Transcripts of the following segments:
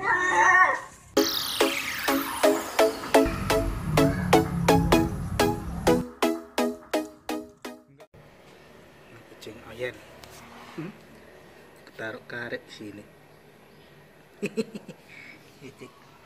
kucing ayen hmm? taruh karet sini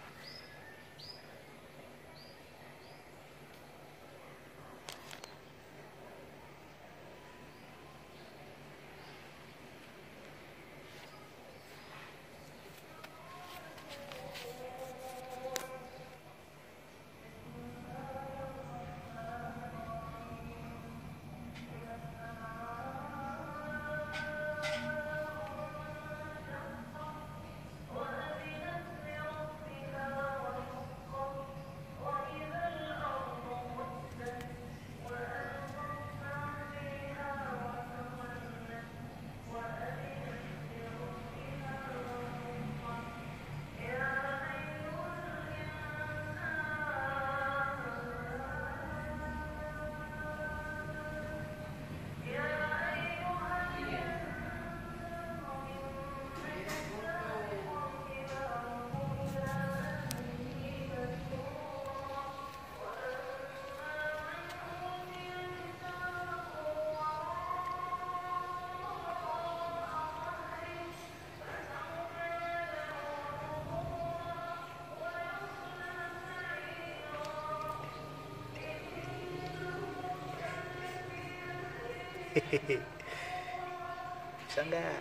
sáng đã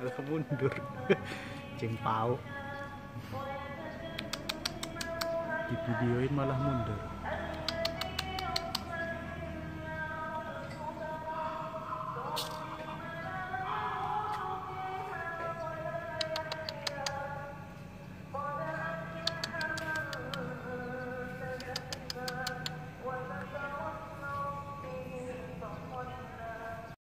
malah mundur. Jengpau di videoin malah mundur